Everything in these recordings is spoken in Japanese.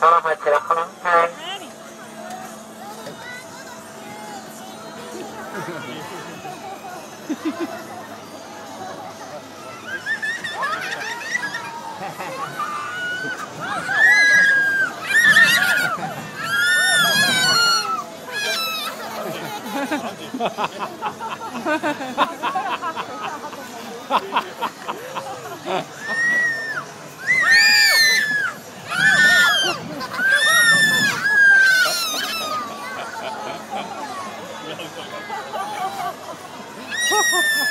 お待ちく Ha ha ha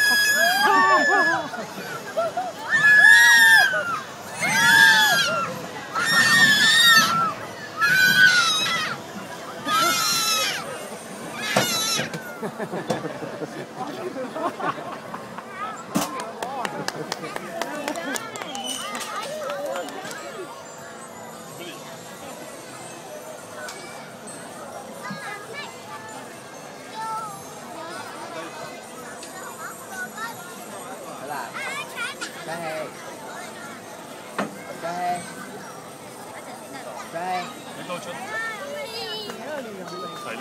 ha! 拜拜拜拜